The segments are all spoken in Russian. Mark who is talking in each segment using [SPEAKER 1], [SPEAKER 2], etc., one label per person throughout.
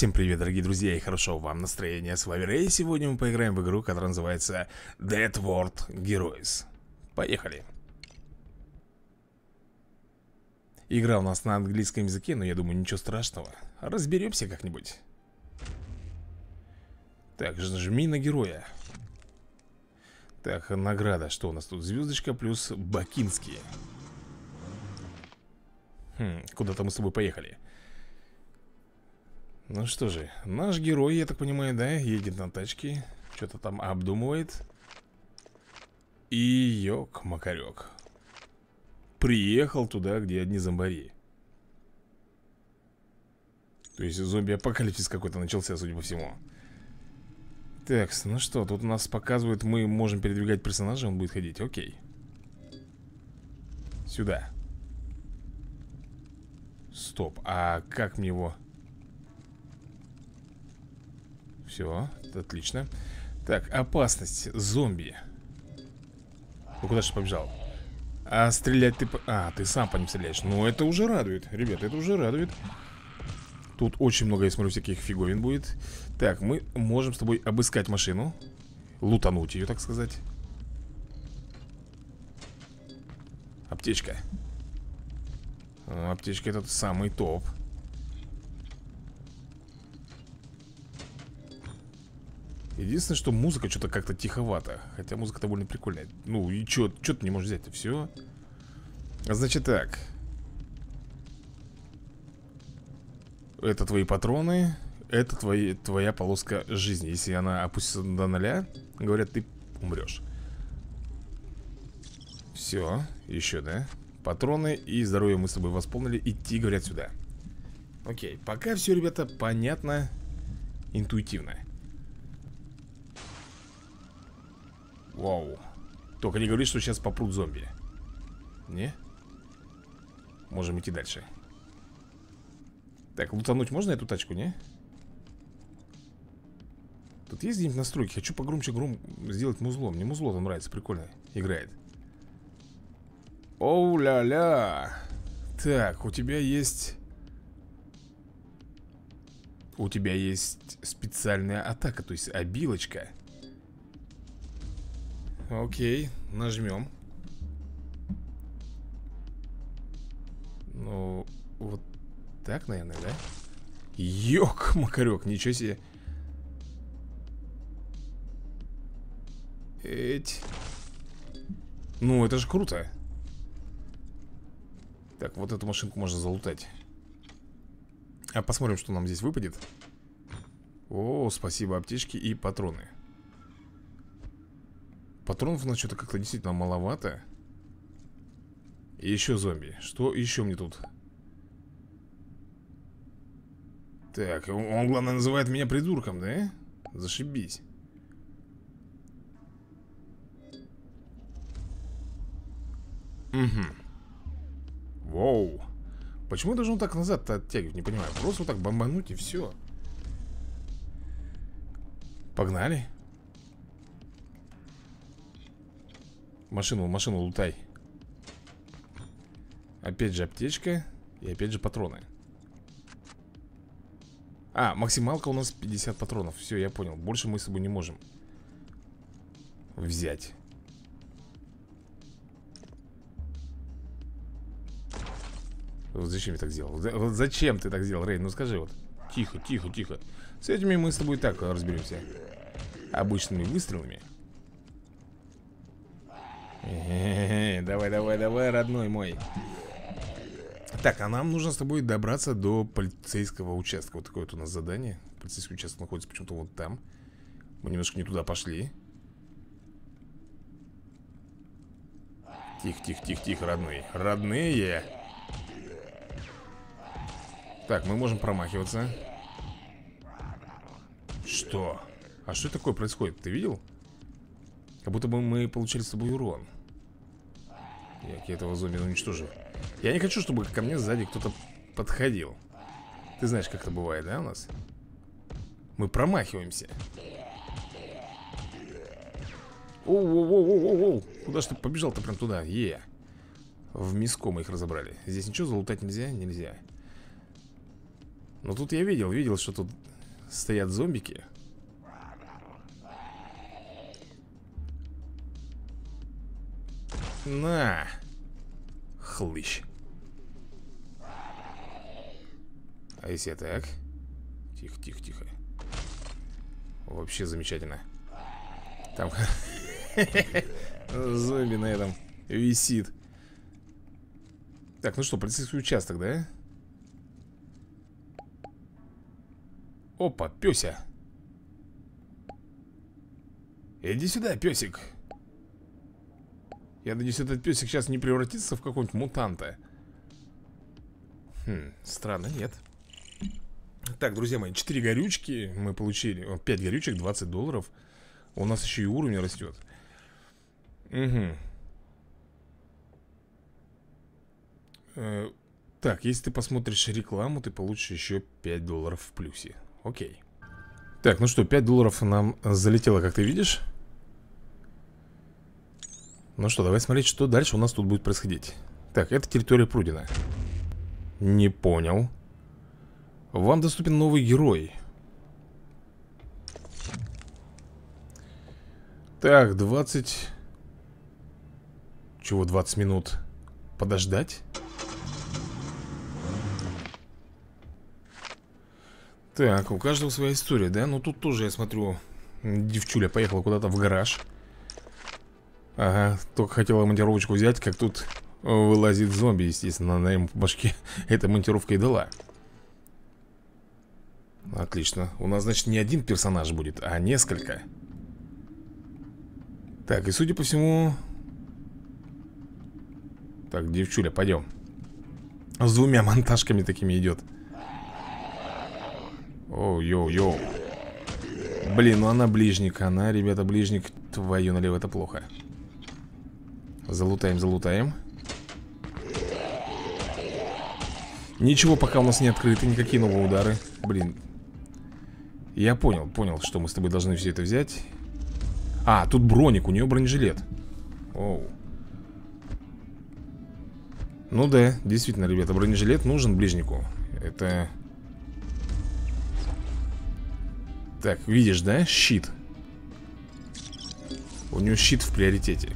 [SPEAKER 1] Всем привет, дорогие друзья, и хорошо вам настроения. С вами Рэй, сегодня мы поиграем в игру, которая называется Dead World Heroes. Поехали. Игра у нас на английском языке, но я думаю, ничего страшного. Разберемся как-нибудь. Так, жми на героя. Так, награда, что у нас тут? Звездочка плюс бакинские. Хм, куда-то мы с тобой поехали. Ну что же, наш герой, я так понимаю, да, едет на тачке Что-то там обдумывает. И ёк-макарёк Приехал туда, где одни зомбари. То есть зомби-апокалипсис какой-то начался, судя по всему. Так, ну что, тут у нас показывают, мы можем передвигать персонажа, он будет ходить, окей. Сюда. Стоп, а как мне его... Все, отлично. Так, опасность, зомби. Ну куда же побежал? А стрелять ты... А, ты сам по ним стреляешь. Ну это уже радует, ребята, это уже радует. Тут очень много, я смотрю, всяких фиговин будет. Так, мы можем с тобой обыскать машину. Лутануть ее, так сказать. Аптечка. Аптечка этот самый топ Единственное, что музыка что-то как-то тиховато Хотя музыка довольно прикольная. Ну и что, ты не можешь взять-то? Все Значит так. Это твои патроны Это твои, твоя полоска жизни. Если она опустится до ноля Говорят, ты умрешь Все, еще, да? Патроны и здоровье мы с тобой восполнили Идти, говорят, сюда. Окей, пока все, ребята, понятно Интуитивно Вау. Только не говори, что сейчас попрут зомби. Не? Можем идти дальше. Так, лутануть можно эту тачку, не? Тут есть где-нибудь настройки? Хочу погромче гром сделать музло Мне музло там нравится, прикольно играет. Оу-ля-ля. Так, у тебя есть... У тебя есть специальная атака, то есть обилочка Окей, нажмем. Ну, вот так, наверное, да? Ёк, макарек, ничего себе. Эть. Ну, это же круто. Так, вот эту машинку можно залутать. А посмотрим, что нам здесь выпадет. О, спасибо, аптечки и патроны Патронов у нас что-то как-то действительно маловато. И еще зомби. Что еще мне тут? Так, он, он главное называет меня придурком, да? Зашибись. Угу Воу. Почему даже он так назад-то оттягивать, не понимаю. Просто вот так бомбануть и все Погнали Машину, машину лутай. Опять же аптечка И опять же патроны. А, максималка у нас 50 патронов. Все, я понял, больше мы с собой не можем Взять. Вот зачем я так сделал? Вот зачем ты так сделал, Рей? Ну скажи вот. Тихо, тихо, тихо. С этими мы с тобой так разберемся. Обычными выстрелами Давай, давай, давай, родной мой. Так, а нам нужно с тобой добраться до полицейского участка. Вот такое вот у нас задание. Полицейский участок находится почему-то вот там. Мы немножко не туда пошли. Тихо, тихо, тихо, тихо, родные Родные! Так, мы можем промахиваться. Что? А что такое происходит? Ты видел? Как будто бы мы получили с тобой урон. Я этого зомби уничтожу Я не хочу, чтобы ко мне сзади кто-то подходил. Ты знаешь, как это бывает, да, у нас? Мы промахиваемся. Оу-оу-оу-оу-оу Куда ж ты побежал-то прям туда? Е. В миску мы их разобрали. Здесь ничего залутать нельзя? Нельзя. Но тут я видел, видел, что тут стоят зомбики На. Хлыщ. А если так? Тихо, тихо, тихо. Вообще замечательно. Там Зомби на этом висит. Так, ну что, полицейский участок, да? Опа, пёся. Иди сюда, песик Я надеюсь, этот песик сейчас не превратится в какого-нибудь мутанта. Хм, странно, нет. Так, друзья мои, 4 горючки мы получили. 5 горючек, 20 долларов. У нас еще и уровень растет. Угу э, Так, если ты посмотришь рекламу, ты получишь еще 5 долларов в плюсе. Окей. Так, ну что, 5 долларов нам залетело, как ты видишь Ну что, давай смотреть, что дальше у нас тут будет происходить Так, это территория Прудина Не понял Вам доступен новый герой Так, 20 Чего 20 минут? Подождать? Так, у каждого своя история, да? Ну тут тоже, я смотрю, девчуля поехала куда-то в гараж Ага, только хотела монтировочку взять, как тут вылазит зомби, естественно, на им башке эта монтировка и дала. Отлично, у нас, значит, не один персонаж будет, а несколько. Так, и судя по всему Так, девчуля, пойдем. С двумя монтажками такими идет. Оу, йоу, йоу. Блин, ну она ближник Она, ребята, ближник Твою налево, это плохо Залутаем, залутаем. Ничего пока у нас не открыто Никакие новые удары. Блин. Я понял, понял, что мы с тобой должны все это взять. А, тут броник, у нее бронежилет. Оу. Ну да, действительно, ребята, бронежилет нужен ближнику. Это Так, видишь, да? Щит? У него щит в приоритете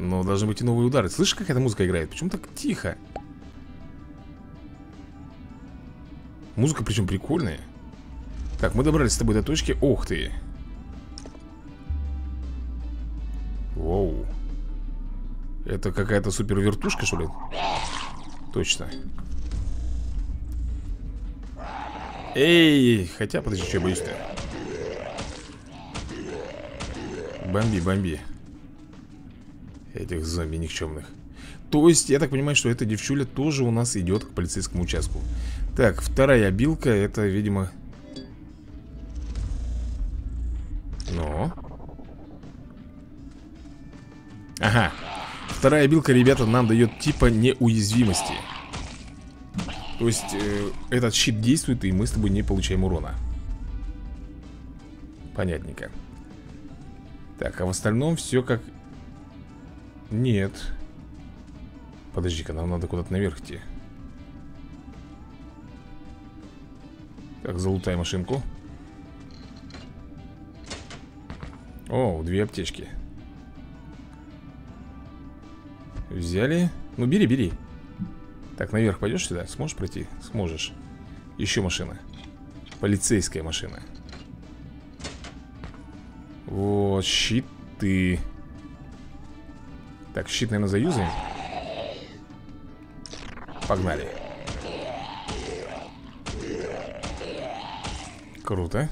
[SPEAKER 1] Но должны быть и новые удары. Слышишь, как эта музыка играет? Почему так тихо? Музыка причем прикольная. Так, мы добрались с тобой до точки. Ох ты! Воу. Это какая-то супер вертушка, что ли? Точно. Эй, хотя, подожди, что я боюсь-то? Бомби, бомби Этих зомби никчемных. То есть, я так понимаю, что эта девчуля тоже у нас идет к полицейскому участку. Так, вторая обилка, это, видимо Ну Ага. Вторая обилка, ребята, нам дает типа неуязвимости. То есть э, этот щит действует, и мы с тобой не получаем урона. Понятненько. Так, а в остальном все как... Нет. Подожди-ка, нам надо куда-то наверх идти. Так, залутай машинку. О, две аптечки. Взяли. Ну, бери, бери. Так, наверх пойдешь сюда? Сможешь пройти? Сможешь Еще машина Полицейская машина Вот, щиты Так, щит, наверное, заюзаем. Погнали. Круто.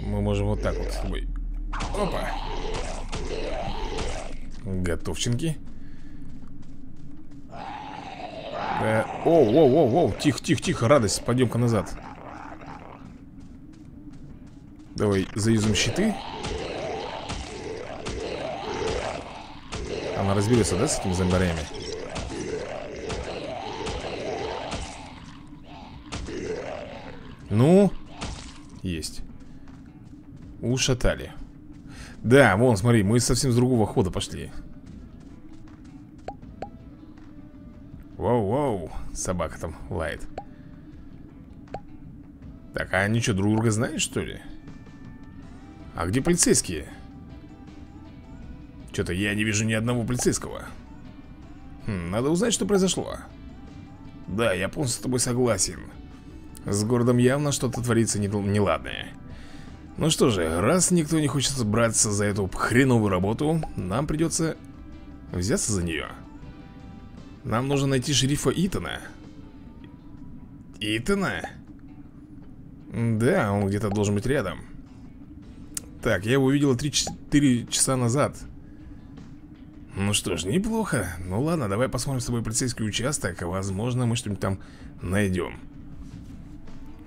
[SPEAKER 1] Мы можем вот так вот тобой. Опа. Готовченки э, Оу, оу, оу, оу Тихо, тихо, тихо, радость Пойдем-ка назад Давай заюзаем щиты. Она разберется, да, с этими зомбарями? Ну, есть. Ушатали. Да, вон, смотри, мы совсем с другого хода пошли. Вау, вау, собака там лает. Так, а они что, друг друга знают, что ли? А где полицейские? Что-то я не вижу ни одного полицейского. Хм, Надо узнать, что произошло. Да, я полностью с тобой согласен. С городом явно что-то творится неладное. Ну что же, раз никто не хочет браться за эту хреновую работу Нам придется взяться за нее Нам нужно найти шерифа Итана. Итана? Да, он где-то должен быть рядом Так, я его увидел 3-4 часа назад. Ну что ж, неплохо. Ну ладно, давай посмотрим с тобой полицейский участок. Возможно, мы что-нибудь там найдем.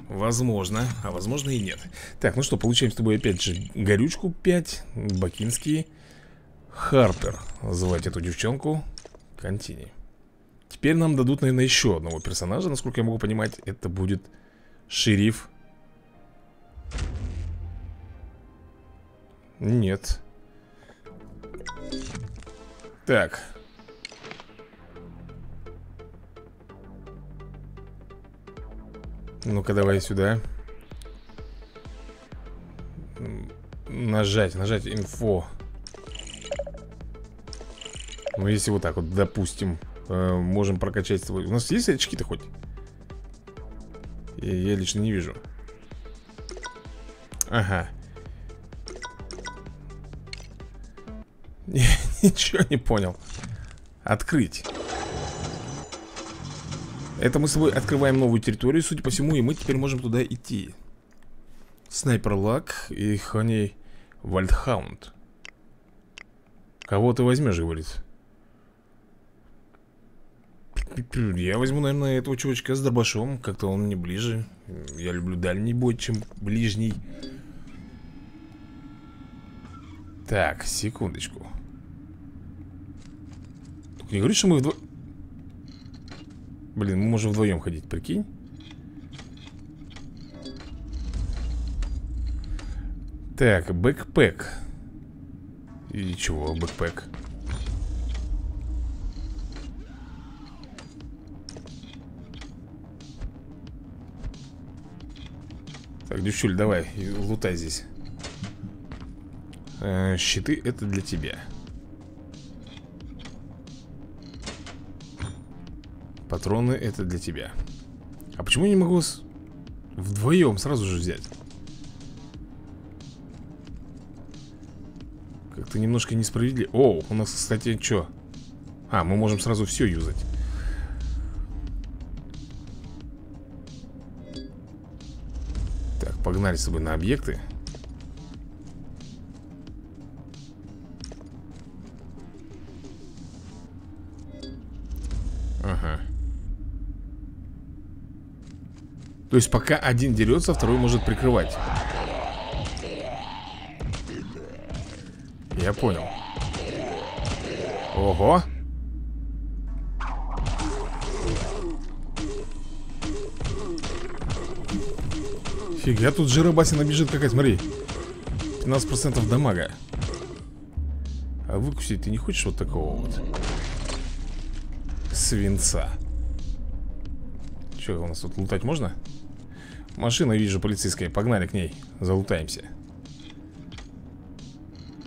[SPEAKER 1] Возможно, а возможно и нет. Так, ну что, получаем с тобой опять же горючку 5 Бакинский. Харпер. Звать эту девчонку. Контини. Теперь нам дадут, наверное, еще одного персонажа. Насколько я могу понимать, это будет шериф Нет так. Ну-ка, давай сюда. Нажать, нажать инфо. Ну, если вот так вот, допустим, э, можем прокачать с тобой. У нас есть очки-то хоть? Я, я лично не вижу. Ага. Ничего не понял. Открыть. Это мы с тобой открываем новую территорию, судя по всему И мы теперь можем туда идти. Снайпер Лак и Хоней Вальдхаунд. Кого ты возьмешь, говорит? Я возьму, наверное, этого чувачка с дробашом. Как-то он мне ближе. Я люблю дальний бой, чем ближний. Так, секундочку не говори, что мы вдвоем... Блин, мы можем вдвоем ходить, прикинь. Так, backpack. И чего backpack? Так, девчуль, давай, лутай здесь. Э, Щиты это для тебя Патроны это для тебя А почему я не могу с... вдвоем сразу же взять? Как-то немножко несправедливо О, у нас, кстати, что? А, мы можем сразу все юзать Так, погнали с тобой на объекты То есть пока один дерется, второй может прикрывать. Я понял. Ого. Фига, тут жиробасина бежит какая, смотри. 15% дамага. А выкусить ты не хочешь вот такого вот? Свинца. Что, у нас тут лутать можно? Машина, вижу, полицейская Погнали к ней, залутаемся.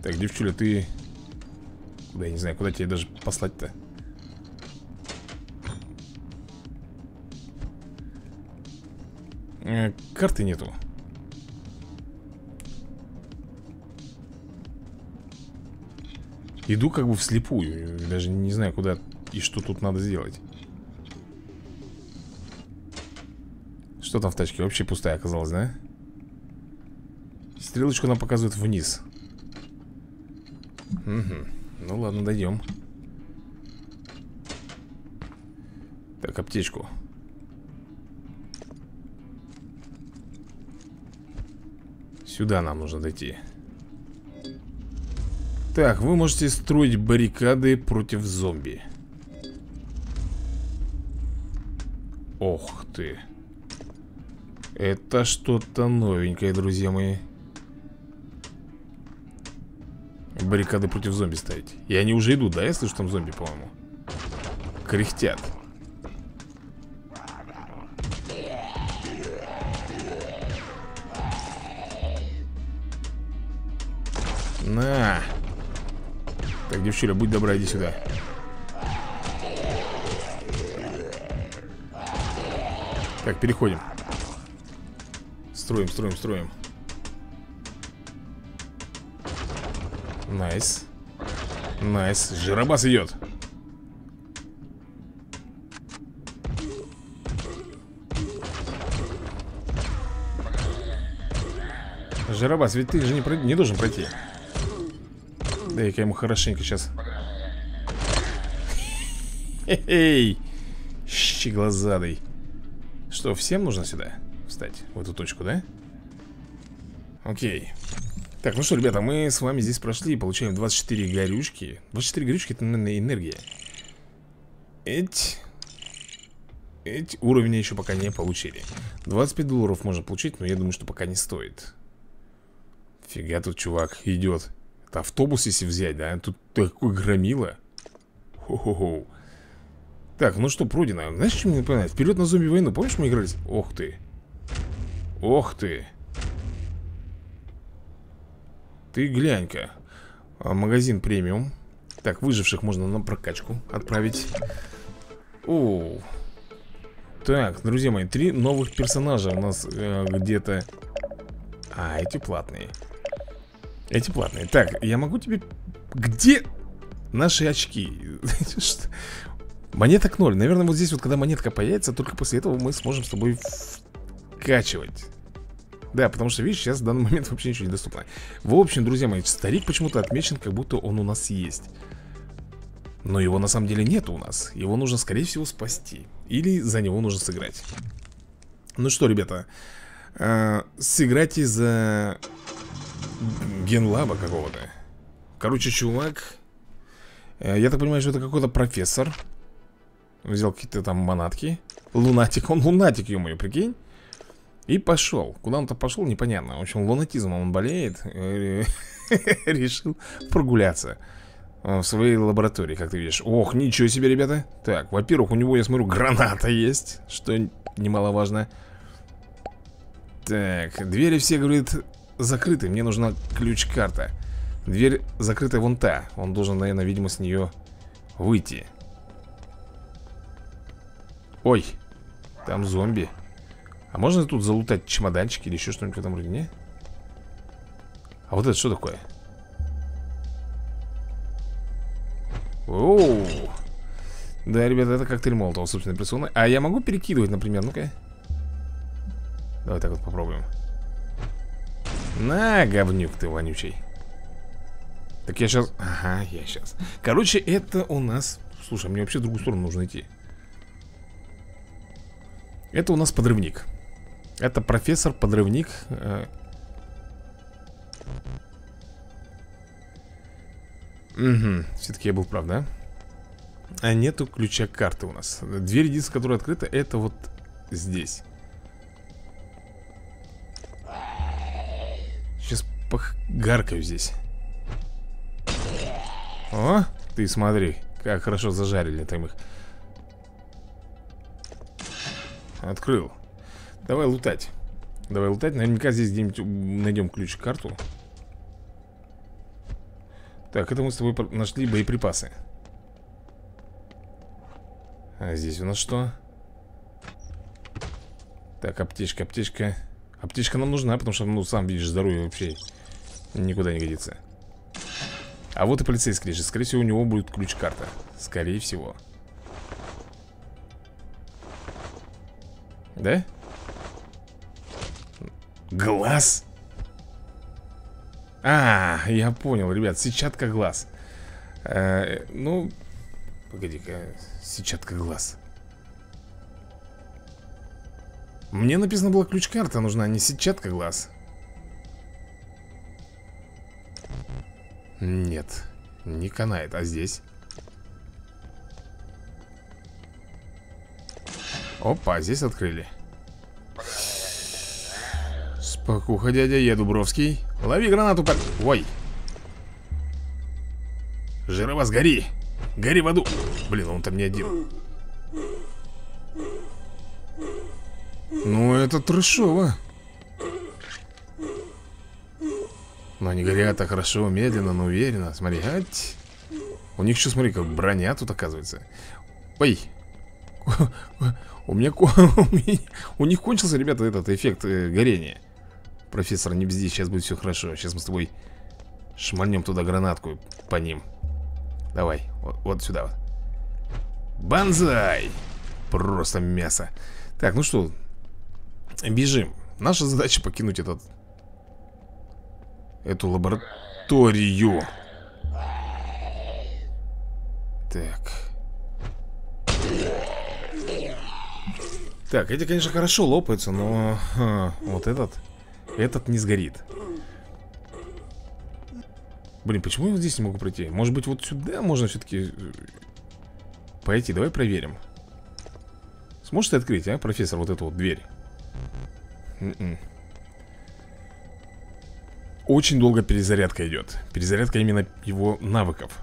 [SPEAKER 1] Так, девчуля, ты... Куда, я не знаю, куда тебе даже послать-то? Э, Карты нету. Иду как бы вслепую Даже не знаю, куда и что тут надо сделать Что там в тачке? Вообще пустая оказалась, да? Стрелочку нам показывает вниз Угу. Ну ладно, дойдем Так, аптечку Сюда нам нужно дойти Так, вы можете строить баррикады против зомби Ох ты это что-то новенькое, друзья мои. Баррикады против зомби ставить. И они уже идут, да? Я слышу там зомби, по-моему. Кряхтят. На. Так, девчуля, будь добра, иди сюда. Так, переходим. Строим, строим, строим. Nice. Nice, жиробас идет. Жиробас, ведь ты же не, не должен пройти. Дай-ка ему хорошенько сейчас Эй, щеглазадый Что, всем нужно сюда встать? В эту точку, да? Окей. Так, ну что, ребята, мы с вами здесь прошли Получаем 24 горючки. 24 горючки, это, наверное, энергия. Эть. Эти уровня еще пока не получили. 25 долларов можно получить, но я думаю, что пока не стоит. Фига тут чувак идет. Это автобус если взять, да? Тут такой громила Хо-хо-хо. Так, ну что, пройдено. Знаешь, что мне напоминает? Вперед на зомби-войну. Помнишь, мы играли? Ох ты Ох ты. Ты глянь-ка. А, Магазин премиум. Так, выживших можно на прокачку отправить. О, Так, друзья мои Три новых персонажа у нас э, где-то. А, эти платные. Эти платные. Так, я могу тебе... Где наши очки? Монеток ноль. Наверное, вот здесь вот, когда монетка появится Только после этого мы сможем с тобой вкачивать Да, потому что, видишь, сейчас в данный момент вообще ничего не доступно. В общем, друзья мои, старик почему-то отмечен, как будто он у нас есть. Но его на самом деле нет у нас. Его нужно, скорее всего, спасти. Или за него нужно сыграть. Ну что, ребята э, Сыграйте за генлаба какого-то. Короче, чувак э, Я так понимаю, что это какой-то профессор. Взял какие-то там манатки. Лунатик, он лунатик, ё-моё, прикинь И пошел. Куда он-то пошел, непонятно. В общем, лунатизмом он болеет. Решил прогуляться э, В своей лаборатории, как ты видишь. Ох, ничего себе, ребята. Так, во-первых, у него, я смотрю, граната есть Что немаловажно. Так, двери все, говорит, закрыты, мне нужна ключ-карта. Дверь закрыта вон та. Он должен, наверное, видимо, с нее выйти. Ой, там зомби А можно тут залутать чемоданчики или еще что-нибудь в этом роде, не? А вот это что такое? Оу! Да, ребята, это коктейль Молотова собственной персоны А я могу перекидывать, например, ну-ка. Давай так вот попробуем. На, говнюк ты вонючий. Так я сейчас... Ага, я сейчас Короче, это у нас... Слушай, мне вообще в другую сторону нужно идти. Это у нас подрывник Это профессор-подрывник э. Угу, все-таки я был прав, да? А нету ключа карты у нас. Дверь единственная, которая открыта, это вот здесь. Гаркаю здесь. О, ты смотри Как хорошо зажарили там их Открыл Давай лутать. Давай лутать, наверняка здесь где-нибудь найдем ключ-карту Так, это мы с тобой нашли боеприпасы. А здесь у нас что? Так, аптечка, аптечка. Аптечка нам нужна, потому что, ну, сам видишь, здоровье вообще Никуда не годится. А вот и полицейский лежит Скорее всего, у него будет ключ-карта Скорее всего. Да? Глаз? А, я понял, ребят, сетчатка глаз э, Ну, погоди-ка Сетчатка глаз Мне написано была ключ-карта нужна, а не сетчатка глаз Нет, не канает, а здесь? Опа, здесь открыли Спокуха, дядя, я Дубровский. Лови гранату как... Ой. Жировас, гори Гори в аду. Блин, он там не один Ну, это трешово Но они горят так хорошо, медленно, но уверенно. Смотри, ать. У них еще, смотри, как броня тут оказывается. Ой. У меня У них кончился, ребята, этот эффект э, горения Профессор, не бзди, сейчас будет все хорошо. Сейчас мы с тобой шмальнем туда гранатку по ним. Давай, вот, вот сюда Банзай Просто мясо. Так, ну что Бежим. Наша задача покинуть этот Эту лабораторию. Так. Так, эти, конечно, хорошо лопаются, но а, вот этот Этот не сгорит Блин, почему я вот здесь не могу пройти? Может быть, вот сюда можно все-таки э, Пойти, давай проверим Сможешь ты открыть, а, профессор, вот эту вот дверь? Н м-м. -н. Очень долго перезарядка идет Перезарядка именно его навыков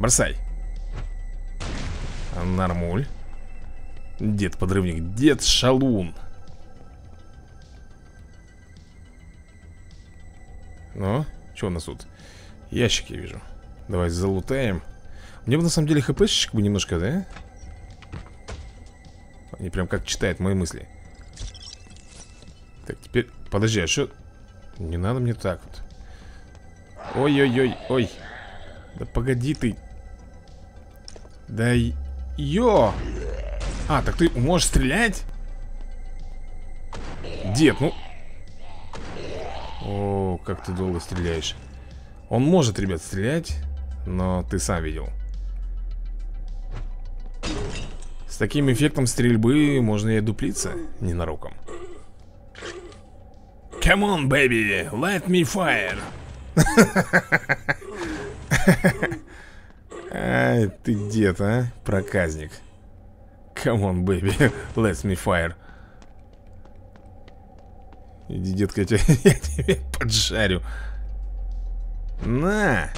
[SPEAKER 1] Бросай Нормуль Дед подрывник, дед шалун Ну, что у нас тут? Ящики вижу. Давай залутаем. Мне бы на самом деле хпшечек бы немножко, да? Они прям как читают мои мысли. Так, теперь... Подожди, а что... Не надо мне так вот. Ой-ой-ой, ой. Да погоди ты. Да ё! А, так ты можешь стрелять? Дед, ну О, как ты долго стреляешь. Он может, ребят, стрелять Но ты сам видел. С таким эффектом стрельбы можно и дуплиться ненароком. Come on, baby, let me fire. Ай, ты дед, а? Проказник. Come on, baby, let me fire Иди, детка, я тебя поджарю На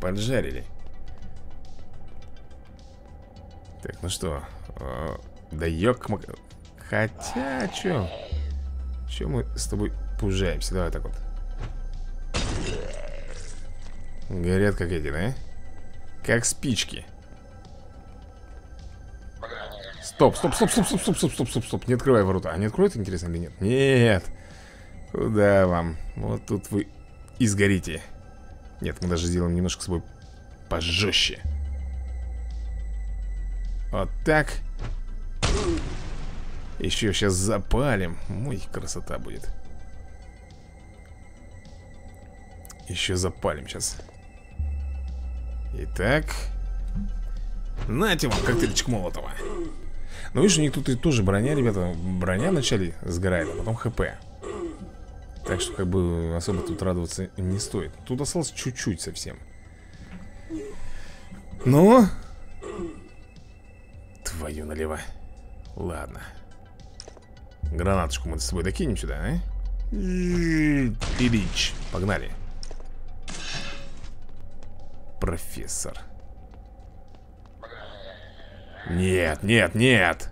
[SPEAKER 1] Поджарили Так, ну что Да ёк Хотя, чё? Чё мы с тобой пужаемся? Давай так вот. Горят как эти, да? Как спички. Стоп, стоп, стоп, стоп, стоп, стоп, стоп, стоп, стоп, стоп. Не открывай ворота. А не откроют, интересно или нет? Нет. Куда вам? Вот тут вы и сгорите. Нет, мы даже сделаем немножко с собой пожестче. Вот так. Еще сейчас запалим Ой, красота будет Еще запалим сейчас Итак Нате вам коктейльчик Молотова Ну видишь, у них тут и тоже броня, ребята Броня вначале сгорает, а потом ХП. Так что как бы особо тут радоваться не стоит. Тут осталось чуть-чуть совсем. Ну? Твою налево. Ладно. Гранаточку мы с собой докинем сюда, а? Ильич, погнали. Профессор Нет, нет, нет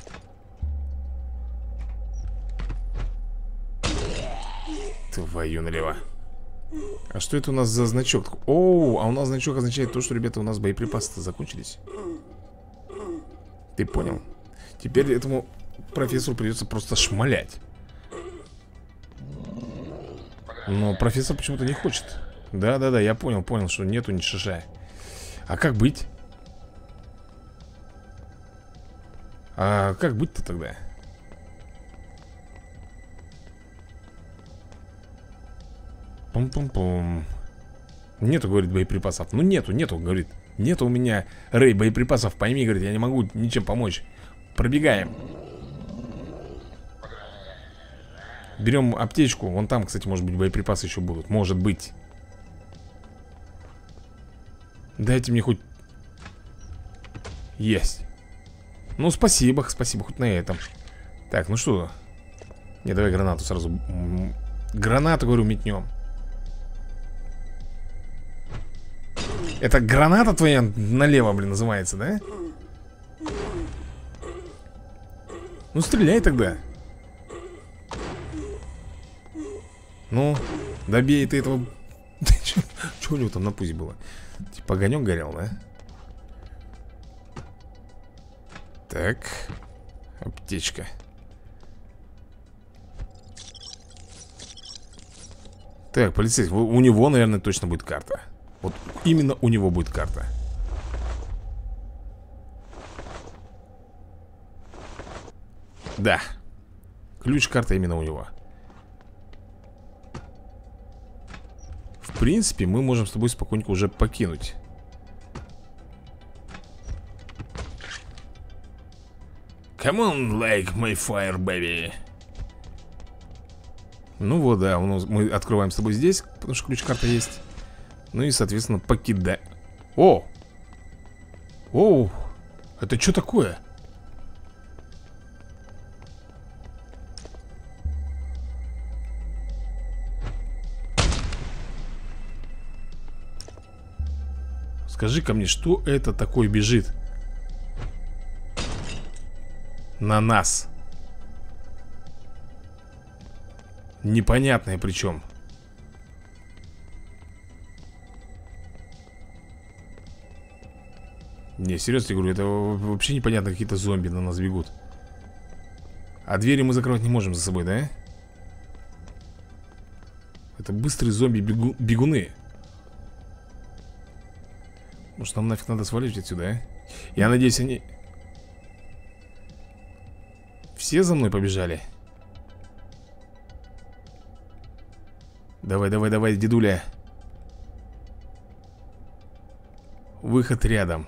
[SPEAKER 1] Твою налево А что это у нас за значок? Оу, а у нас значок означает то, что, ребята, у нас боеприпасы закончились Ты понял? Теперь этому профессору придется просто шмалять Но профессор почему-то не хочет Да-да-да, я понял, понял, что нету ни шиша А как быть? А как быть-то тогда? Пум-пум-пум Нету, говорит, боеприпасов Ну нету, нету, говорит Нету у меня, Рэй, боеприпасов Пойми, говорит, я не могу ничем помочь Пробегаем Берем аптечку. Вон там, кстати, может быть, боеприпасы еще будут. Может быть. Дайте мне хоть... Есть. Ну, спасибо, спасибо, хоть на этом. Так, ну что? Не, давай гранату сразу. Гранату, говорю, метнем. Это граната твоя налево, блин, называется, да? Ну, стреляй тогда. Ну, добей ты этого Что у него там на пузе было? Типа огонек горел, да? Так. Аптечка. Так, полицейский, у него, наверное, точно будет карта. Вот именно у него будет карта. Да. Ключ карта именно у него. В принципе, мы можем с тобой спокойненько уже покинуть
[SPEAKER 2] Come on, like my fire, baby
[SPEAKER 1] Ну вот, да, мы открываем с тобой здесь Потому что ключ-карта есть Ну и, соответственно, покидаем О! О! Это что такое? скажи ко мне, что это такое бежит? На нас Непонятное причем Не, серьезно говорю, это вообще непонятно Какие-то зомби на нас бегут А двери мы закрывать не можем за собой, да? Это быстрые зомби-бегуны может нам нафиг надо свалить отсюда, а? Я надеюсь, они... Все за мной побежали? Давай, давай, давай, дедуля. Выход рядом.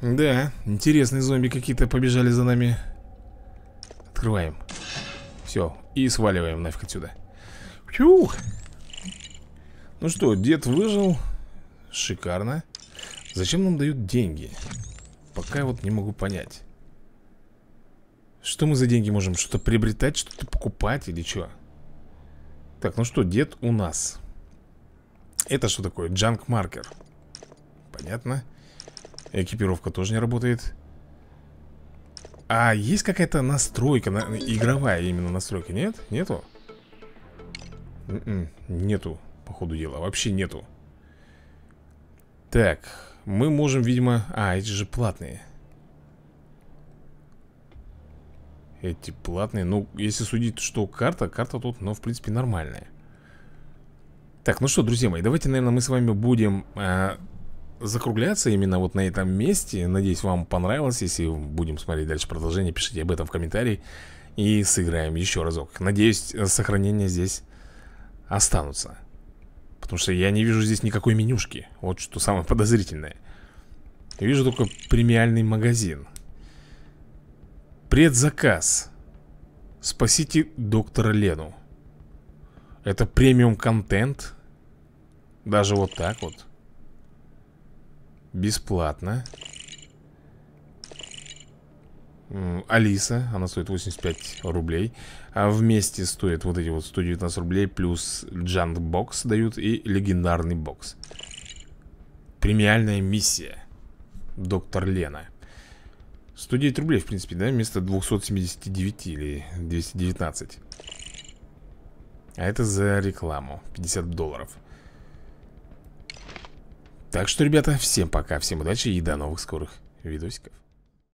[SPEAKER 1] Да, интересные зомби какие-то побежали за нами. Открываем. Все, и сваливаем нафиг отсюда. Фух ну что, дед выжил. Шикарно. Зачем нам дают деньги? Пока вот не могу понять Что мы за деньги можем? Что-то приобретать, что-то покупать или что? Так, ну что, дед у нас Это что такое? Джанк-маркер Понятно Экипировка тоже не работает А есть какая-то настройка на, Игровая именно настройка, нет? Нету? М-м, нету по ходу дела Вообще нету Так, мы можем, видимо... А, эти же платные. Эти платные Ну, если судить, что карта Карта тут, ну, в принципе, нормальная. Так, ну что, друзья мои Давайте, наверное, мы с вами будем э, Закругляться именно вот на этом месте. Надеюсь, вам понравилось. Если будем смотреть дальше продолжение Пишите об этом в комментарии И сыграем еще разок. Надеюсь, сохранения здесь останутся Потому что я не вижу здесь никакой менюшки. Вот что самое подозрительное. Я Вижу только премиальный магазин. Предзаказ. Спасите доктора Лену. Это премиум контент. Даже вот так вот. Бесплатно. Алиса, она стоит 85 рублей А вместе стоит вот эти вот 119 рублей Плюс джант бокс дают и легендарный бокс. Премиальная миссия. Доктор Лена. 109 рублей, в принципе, да, вместо 279 или 219 А это за рекламу. 50 долларов. Так что, ребята, всем пока, всем удачи и до новых скорых видосиков